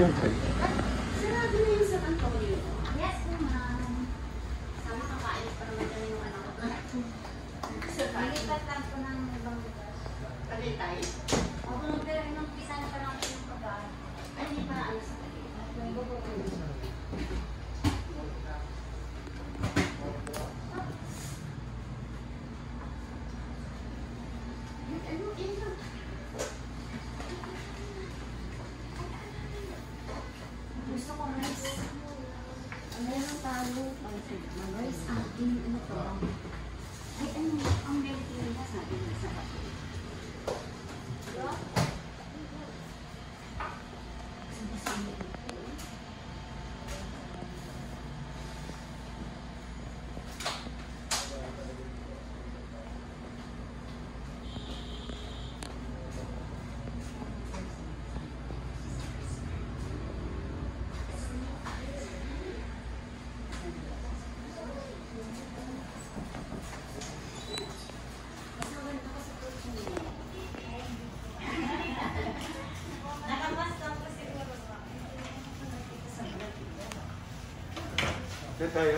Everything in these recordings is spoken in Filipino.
Sarado na yung sa Antonio. Yes, ma'am. Sama kakain pa naman kami yung anak ko. Nilipat lang po ng ibang lugar. Pagay tayo. Ako nung pero nung pisa na parang ako yung pag Ay, hindi pa ano sa pagay. Ano, lang. Talo? Rice. Ah, ano to? Ay, ano, ang meron nila sabi niya sa kapatid. 加油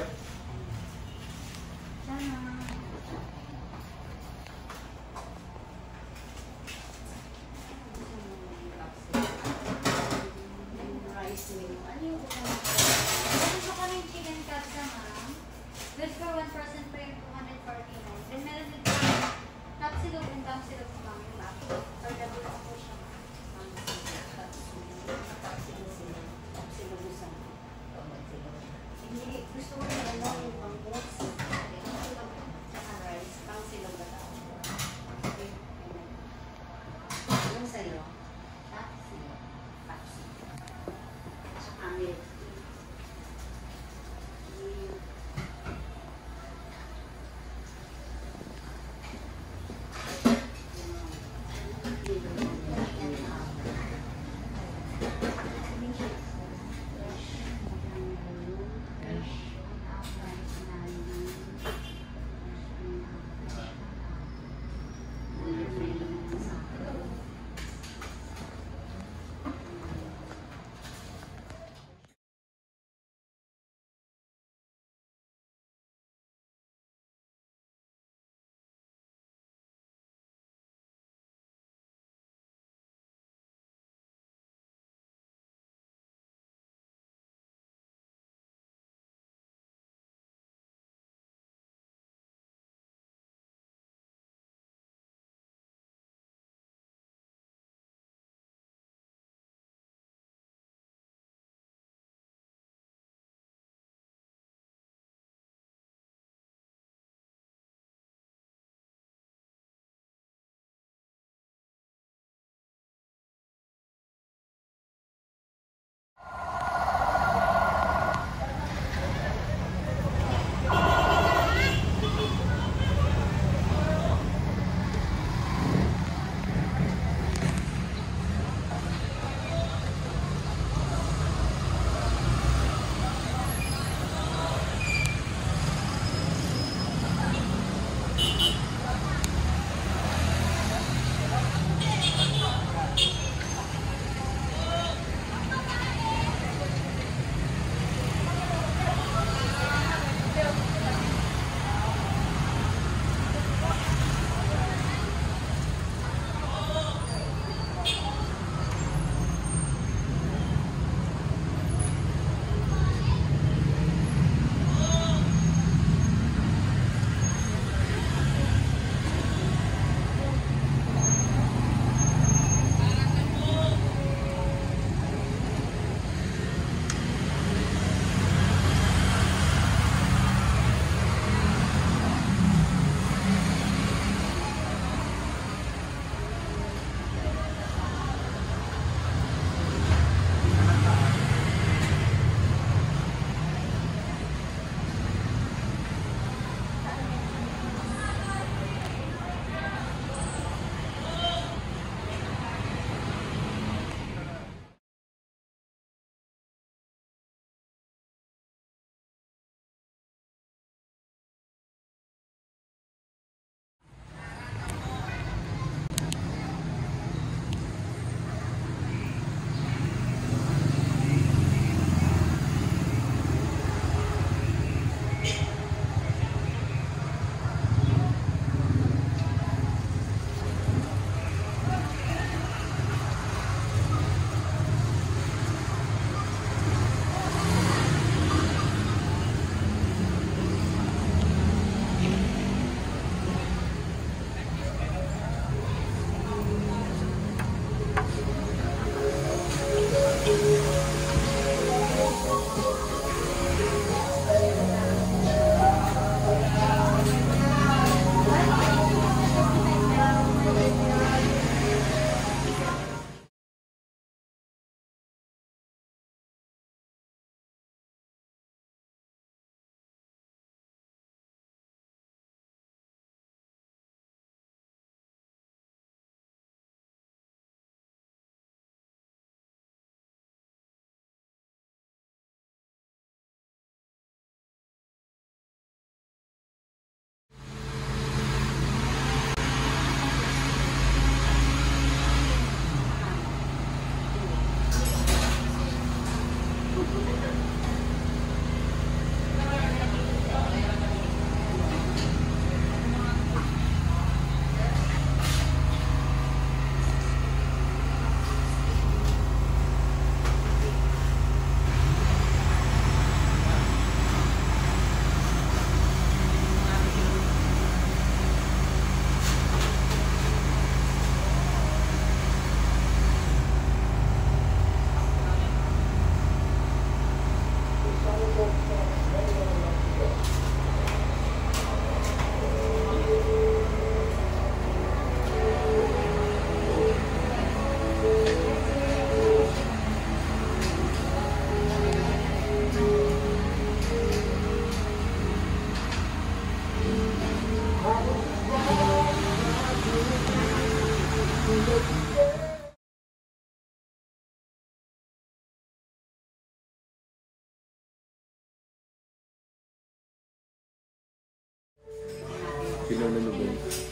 no, no, no.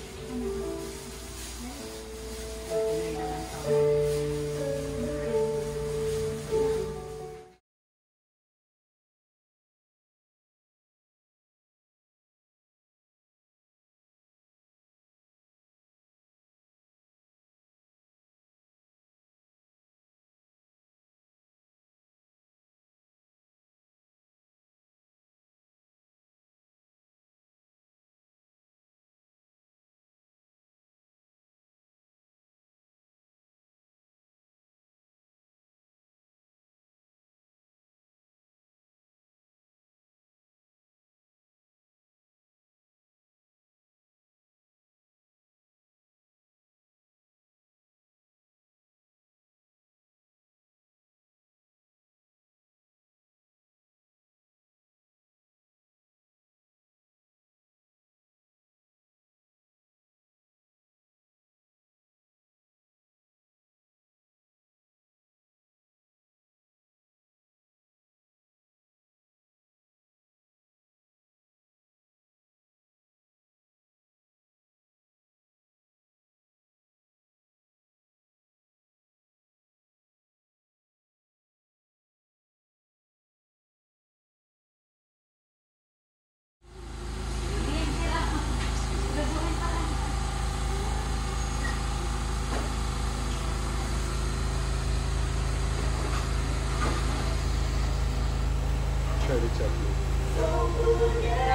Chucky.